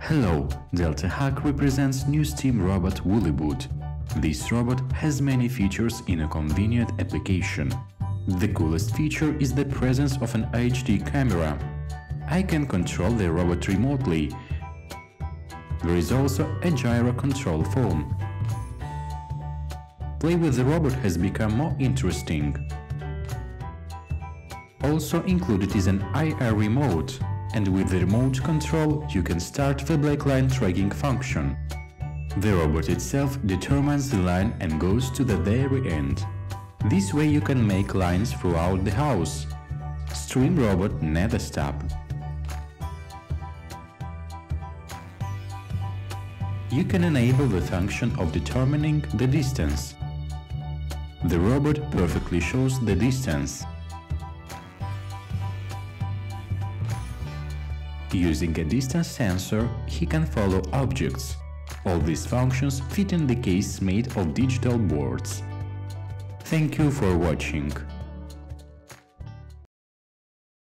Hello, Delta Hack represents new Steam robot WULI Bot. This robot has many features in a convenient application. The coolest feature is the presence of an HD camera. I can control the robot remotely. There is also a gyro control phone. Play with the robot has become more interesting. Also included is an IR remote, and with the remote control you can start the black line tracking function. The robot itself determines the line and goes to the very end. This way you can make lines throughout the house. Stream robot never stop. You can enable the function of determining the distance. The robot perfectly shows the distance. Using a distance sensor, he can follow objects. All these functions fit in the case made of digital boards. Thank you for watching.